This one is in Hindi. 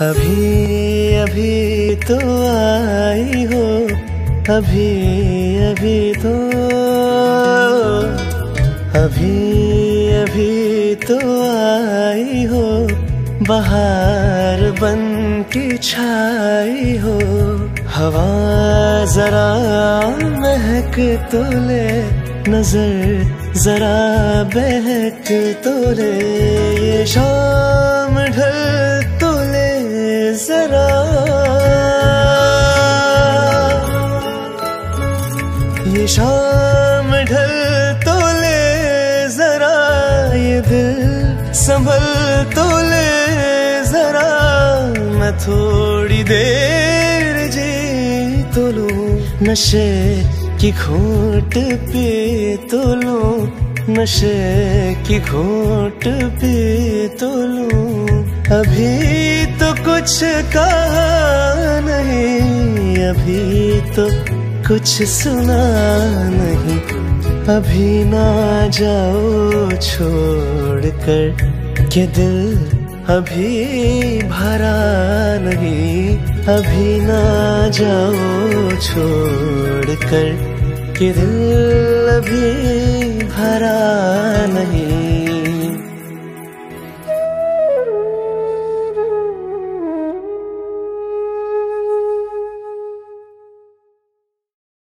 अभी अभी तो आई हो। अभी अभी तो अभी अभी तो आई हो। बाहर बन की छाई हो। हवा जरा महक तो ले, नज़र जरा बहक तो ले। शाम शाम ढल तो ले जरा ये दिल संभल तो ले जरा, मैं थोड़ी देर जी तो लूँ। नशे की घोट पे तो लूँ। नशे की घोट पे तो लूँ। अभी तो कुछ कहा नहीं, अभी तो कुछ सुना नहीं, अभी ना जाओ छोड़ कर के दिल अभी भरा नहीं, अभी ना जाओ छोड़ कर के दिल अभी भरा नहीं